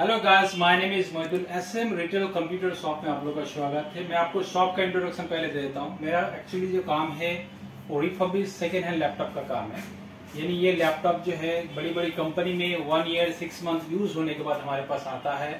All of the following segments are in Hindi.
Hello guys my name is Mohidul SM retail computer shop में आप लोग का स्वागत है। मैं आपको शॉप का इंट्रोडक्शन पहले दे देता हूँ। मेरा एक्चुअली जो काम है, वो रिफर्बिश सेकेंड हैंड लैपटॉप का काम है। यानी ये लैपटॉप जो है बड़ी बड़ी कंपनी में one year six month use होने के बाद हमारे पास आता है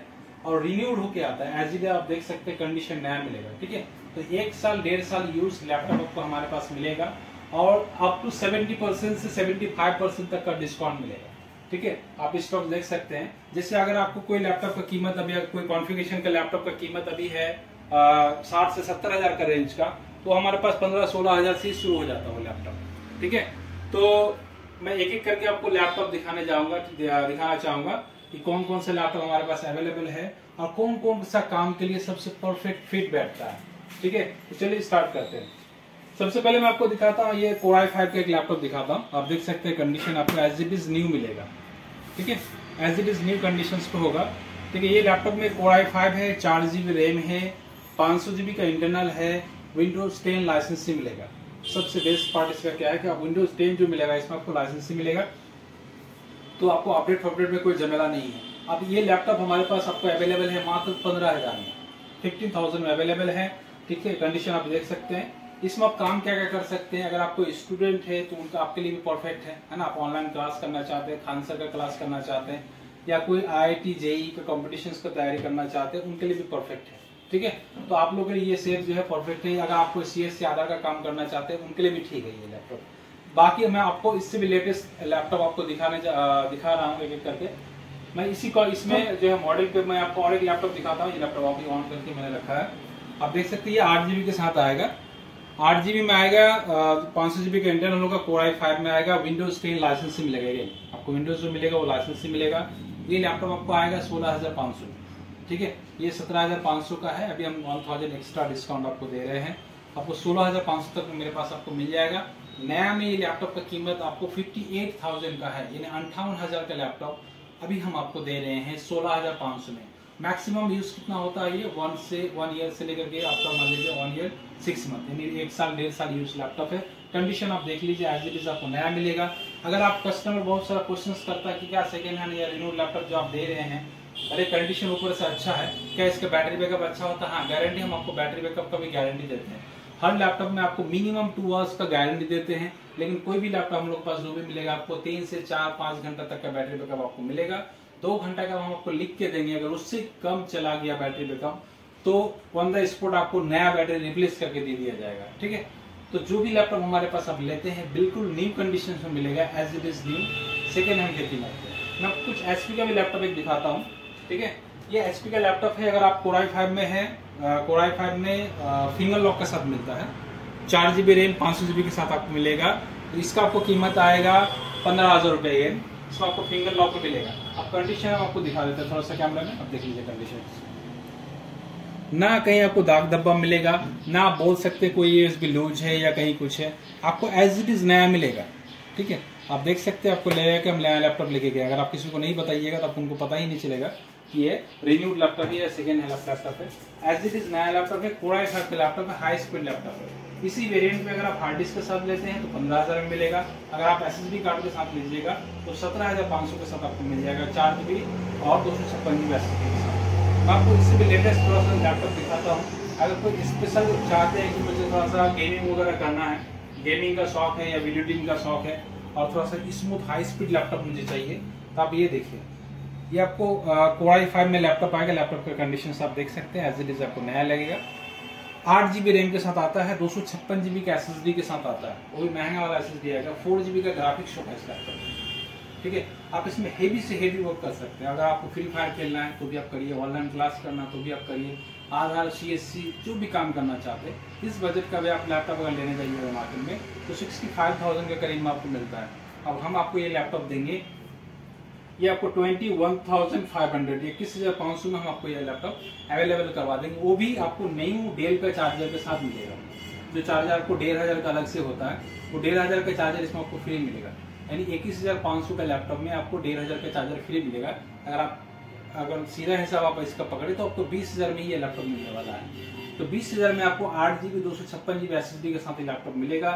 और रिन्यूड होके आता है। एज इट आप देख सकते हैं कंडीशन नया मिलेगा, ठीक है? तो एक साल, डेढ़ साल यूज़ लैपटॉप आपको हमारे पास मिलेगा और अप टू सेवेंटी परसेंट से सेवेंटी तक का डिस्काउंट मिलेगा। ठीक है? आप स्टॉक देख सकते हैं। जैसे अगर आपको कोई लैपटॉप का कीमत अभी, कोई कॉन्फ़िगरेशन का लैपटॉप का कीमत अभी है साठ से सत्तर हज़ार का रेंज का तो हमारे पास पंद्रह सोलह हज़ार से शुरू हो जाता है लैपटॉप ठीक है? तो मैं एक एक करके आपको लैपटॉप दिखाने जाऊँगा दिखाना चाहूँगा कि कौन कौन सा लैपटॉप हमारे पास अवेलेबल है और कौन कौन सा काम के लिए सबसे परफेक्ट फिट बैठता है। ठीक है? तो चलिए स्टार्ट करते हैं। सबसे पहले मैं आपको दिखाता हूँ, ये कोराई फाइव का एक लैपटॉप दिखाता हूँ। आप देख सकते हैं कंडीशन आपको एज इट इज़ न्यू मिलेगा। ठीक है? As it is new condition पे होगा। ठीक है, ये लैपटॉप में कोराई फाइव है, चार जीबी रैम है, पाँच सौ जीबी का इंटरनल है विंडोज़ टेन लाइसेंस ही मिलेगा। सबसे बेस्ट पार्ट इसका क्या है कि आप विंडोज़ टेन जो मिलेगा, इसमें आपको लाइसेंस ही मिलेगा। तो आपको अपडेट अपडेट में कोई झमेला नहीं है। अब ये लैपटॉप हमारे पास आपको अवेलेबल है मात्र पंद्रह हज़ार में। फिफ्टीन थाउज़ेंड में अवेलेबल है। ठीक है कंडीशन आप देख सकते हैं। इसमें आप काम क्या क्या कर सकते हैं? अगर आप कोई स्टूडेंट है तो उनका आपके लिए भी परफेक्ट है है ना? आप ऑनलाइन क्लास करना चाहते हैं खानसर का क्लास करना चाहते हैं, या कोई आई आई टी जेई का कॉम्पिटिशन का तैयारी करना चाहते हैं, उनके लिए भी परफेक्ट है, ठीक है? तो आप लोगों के लिए ये सेफ़ जो है परफेक्ट है। अगर आपको सी एस आधार का काम करना चाहते हैं, उनके लिए भी ठीक है ये लैपटॉप बाकी मैं आपको इससे भी लेटेस्ट लैपटॉप आपको दिखाने दिखा रहा हूँ एक एक करके। मैं इसी को, इसमें जो है मॉडल पे मैं आपको और एक लैपटॉप दिखाता हूँ। ये लैपटॉप अभी ऑन करके मैंने रखा है। आप देख सकते हैं, ये आठ के साथ आएगा। आठ जीबी में आएगा पाँच सौ जीबी का इंटरनल होगा कोर आई फाइव में आएगा विंडोज़ टेन लाइसेंस ही मिलेगा ये। आपको विंडोज़ जो मिलेगा, वो लाइसेंस ही मिलेगा। ये लैपटॉप आपको आएगा सोलह हज़ार पाँच सौ। ठीक है? ये सत्रह हज़ार पाँच सौ का है। अभी हम वन थाउज़ेंड एक्स्ट्रा डिस्काउंट आपको दे रहे हैं। आपको सोलह हज़ार पाँच सौ तक मेरे पास आपको मिल जाएगा। नया में ये लैपटॉप का कीमत आपको फिफ्टी एट थाउज़ेंड का है। यानी अंठावन हज़ार का लैपटॉप अभी हम आपको दे रहे हैं सोलह हज़ार पाँच सौ में। मैक्सिमम यूज़ कितना होता है ये? वन से वन ईयर से लेकर के आपका मान लीजिए वन ईयर सिक्स मंथ यानी एक साल, डेढ़ साल यूज़ लैपटॉप है। कंडीशन आप देख लीजिए एज इट इज़ आपको नया मिलेगा। अगर आप कस्टमर बहुत सारा क्वेश्चन करता है कि क्या सेकेंड हैंड या रिन्यू लैपटॉप जो आप दे रहे हैं, अरे कंडीशन ऊपर से अच्छा है। क्या इसका बैटरी बैकअप अच्छा होता है? हाँ गारंटी हम आपको बैटरी बैकअप का भी गारंटी देते हैं। हर लैपटॉप में आपको मिनिमम टू आवर्स का गारंटी देते हैं। लेकिन कोई भी लैपटॉप हम लोग पास जो भी मिलेगा, आपको तीन से चार, पाँच घंटा तक का बैटरी बैकअप आपको मिलेगा। दो घंटा का हम आपको लिख के देंगे, अगर उससे कम चला गया बैटरी बैकअप तो वन द स्पॉट आपको नया बैटरी रिप्लेस करके दे दिया जाएगा, ठीक है? तो जो भी लैपटॉप हमारे पास आप लेते हैं, बिल्कुल न्यू कंडीशन में मिलेगा as it is new second hand की कीमत मैं कुछ एचपी का भी लैपटॉप एक दिखाता हूँ, ठीक है? ये एचपी का लैपटॉप है, अगर आप कोराई फाइव में है कोराई फाइव में फिंगर लॉक के साथ मिलता है। चार जीबी रैम पाँच सौ जीबी के साथ आपको मिलेगा। तो इसका आपको कीमत आएगा पंद्रह हज़ार रुपए इसमें आपको फिंगर लॉक मिलेगा। अब कंडीशन हम आपको दिखा देते हैं, थोड़ा सा कैमरा में अब देख लीजिए कंडीशन ना कहीं आपको दाग धब्बा मिलेगा, ना आप बोल सकते कोई यूएसबी लूज है या कहीं कुछ है। आपको एज इट इज़ नया मिलेगा, ठीक है? आप देख सकते हैं, आपको लगेगा कि हम नया लैपटॉप लेके गए अगर आप किसी को नहीं बताइएगा तो आपको उनको पता ही नहीं चलेगा कि ये रिन्यूड लैपटॉप है या सेकेंड हैंड लैपटॉप है। एज इट इज़ नया लैपटॉप है कोड़ा लैपटॉप है हाई स्पीड लैपटॉप है। इसी वेरिएंट में अगर आप हार्ड डिस्क के साथ लेते हैं तो पंद्रह हज़ार में मिलेगा। अगर आप एस कार्ड के साथ लीजिएगा तो सत्रह हज़ार पाँच सौ के साथ आपको मिल जाएगा चार जी और दो सौ छप्पन जी बी के साथ। मैं आपको इससे भी लेटेस्ट थोड़ा सा लैपटॉप दिखाता हूँ। अगर कोई स्पेशल चाहते हैं कि मुझे थोड़ा सा गेमिंग वगैरह करना है गेमिंग का शौक है या वीडियो टीम का शौक है, और थोड़ा सा स्मूथ हाई स्पीड लैपटॉप मुझे चाहिए तो आप ये देखिए। ये आपको कोड़ाई फाइव में लैपटॉप आएगा लैपटॉप का कंडीशन आप देख सकते हैं एज इट इज़ आपको नया लगेगा। आठ जीबी रैम के साथ आता है, दो सौ छप्पन जीबी का एस के साथ आता है। वो भी महँगा वाला एस एस डी आएगा फोर जीबी का ग्राफिक्स शो है। इस ठीक है? आप इसमें हेवी से हेवी वर्क कर सकते हैं। अगर आपको फ्री फायर खेलना है तो भी आप करिए। ऑनलाइन क्लास करना तो भी आप करिए। आधार सी एस सी जो भी काम करना चाहते हैं, इस बजट का भी आप लैपटॉप अगर लेने जाइएगा मार्केट में तो सिक्सटी फाइव थाउज़ेंड के करीब में आपको मिलता है। अब हम आपको ये लैपटॉप देंगे। ये आपको twenty one thousand five hundred इक्कीस हज़ार पाँच सौ में हम आपको ये लैपटॉप अवेलेबल करवा देंगे। वो भी आपको न्यू डेल का चार्जर के साथ मिलेगा। जो चार्जर आपको डेढ़ हज़ार का अलग से होता है, वो डेढ़ हज़ार का चार्जर इसमें आपको फ्री मिलेगा। यानी इक्कीस हज़ार पाँच सौ का लैपटॉप में आपको डेढ़ हज़ार का चार्जर फ्री मिलेगा। अगर आप, अगर सीधा हिसाब आप इसका पकड़े तो आपको बीस हज़ार में ही ये लैपटॉप मिलने वाला है। तो बीस हज़ार में आपको आठ जीबी दो सौ छप्पन जीबी एस एस डी के साथ लैपटॉप मिलेगा।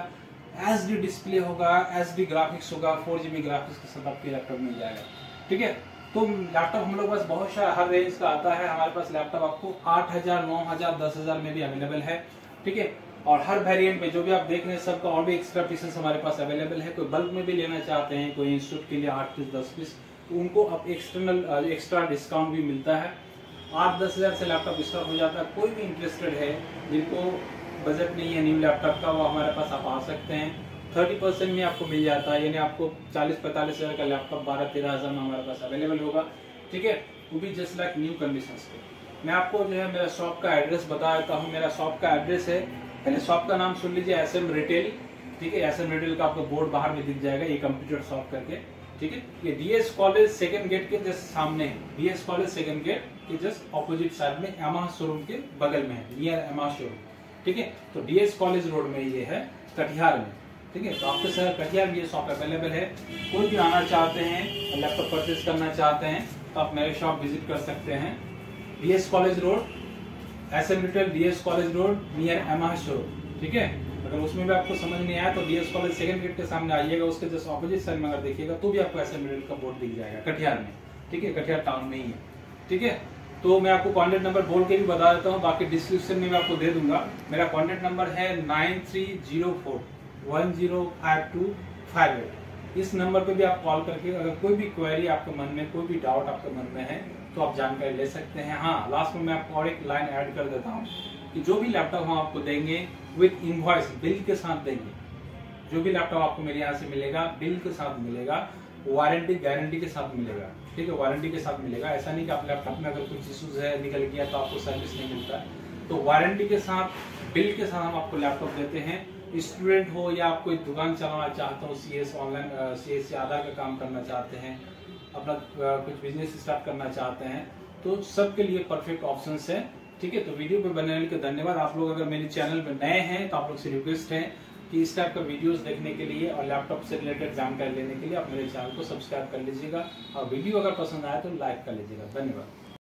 एच डी डिस्प्ले होगा एच डी ग्राफिक्स होगा फोर जीबी ग्राफिक्स के साथ आपको लैपटॉप मिल जाएगा। ठीक है? तो लैपटॉप हम लोग पास बहुत सारा हर रेंज का आता है। हमारे पास लैपटॉप आपको आठ हज़ार, नौ हज़ार, दस हज़ार में भी अवेलेबल है। ठीक है? और हर वेरिएंट में जो भी आप देख रहे हैं, सबका और भी एक्स्ट्रा पीसेस हमारे पास अवेलेबल है। कोई बल्क में भी लेना चाहते हैं, कोई इंस्टीट्यूट के लिए आठ पीस दस पीस तो उनको अब एक्सटर्नल एक्स्ट्रा डिस्काउंट भी मिलता है। आठ, दस हज़ार से लैपटॉप स्टार्ट हो जाता है। कोई भी इंटरेस्टेड है, जिनको बजट नहीं है न्यू लैपटॉप का, वो हमारे पास आप आ सकते हैं। थर्टी परसेंट में आपको मिल जाता है, यानी आपको चालीस पैंतालीस हज़ार का लैपटॉप बारह तेरह हज़ार में हमारे पास अवेलेबल होगा। ठीक है? वो भी जस्ट लाइक न्यू कंडीशन पे। मैं आपको जो है मेरा शॉप का एड्रेस बता देता हूँ। मेरा शॉप का एड्रेस है, पहले शॉप का नाम सुन लीजिए एस एम रिटेल ठीक है? एस एम रिटेल का आपको बोर्ड बाहर में दिख जाएगा, ये कंप्यूटर शॉप करके। ठीक है? ये डीएस कॉलेज सेकंड गेट के जस्ट सामने है। डीएस कॉलेज सेकंड गेट के जस्ट ऑपोजिट साइड में एमा शोरूम के बगल में है नियर एमा शोरूम ठीक है? तो डीएस कॉलेज रोड में ये है, कटिहार में। ठीक है? तो आपके शहर कटिहार में ये शॉप अवेलेबल है। कोई भी आना चाहते हैं लैपटॉप परचेज करना चाहते हैं तो आप मेरे शॉप विज़िट कर सकते हैं। DS college road S M retail DS college road near M showroom ठीक है? अगर उसमें भी आपको समझ नहीं आया तो डीएस कॉलेज सेकंड गेट के सामने आइएगा, उसके जस्ट ऑपोजिट साइड में अगर देखिएगा तो भी आपको एस एम का बोर्ड दिख जाएगा, कटिहार में, ठीक है? कटिहार टाउन में ही है, ठीक है? तो मैं आपको कॉन्टेक्ट नंबर बोल के भी बता देता हूँ, बाकी डिस्क्रिप्शन में मैं आपको दे दूँगा। मेरा कॉन्टेक्ट नंबर है nine three zero four one zero five two five eight. इस नंबर पे भी आप कॉल करके अगर कोई भी क्वेरी आपके मन में, कोई भी डाउट आपके मन में है तो आप जानकारी ले सकते हैं। हाँ लास्ट में मैं आपको और एक लाइन ऐड कर देता हूँ कि जो भी लैपटॉप हम आपको देंगे विथ इनवॉइस बिल के साथ देंगे। जो भी लैपटॉप आपको मेरे यहाँ से मिलेगा बिल के साथ मिलेगा वारंटी गारंटी के साथ मिलेगा। ठीक है वारंटी के साथ मिलेगा। ऐसा नहीं कि आप लैपटॉप में अगर कुछ इशूज है, निकल गया तो आपको सर्विस नहीं मिलता। तो वारंटी के साथ बिल के साथ हम आपको लैपटॉप देते हैं। स्टूडेंट हो या आप कोई दुकान चलाना चाहते हो C S online C S Aadhaar का काम करना चाहते हैं, अपना कुछ बिज़नेस स्टार्ट करना चाहते हैं तो सबके लिए परफेक्ट ऑप्शन है। ठीक है तो वीडियो पे बनने के धन्यवाद। आप लोग अगर मेरे चैनल में नए हैं तो आप लोग से रिक्वेस्ट है कि इस टाइप का वीडियोस देखने के लिए और लैपटॉप से रिलेटेड जानकारी लेने के लिए आप मेरे चैनल को सब्सक्राइब कर लीजिएगा। और वीडियो अगर पसंद आए तो लाइक कर लीजिएगा। धन्यवाद।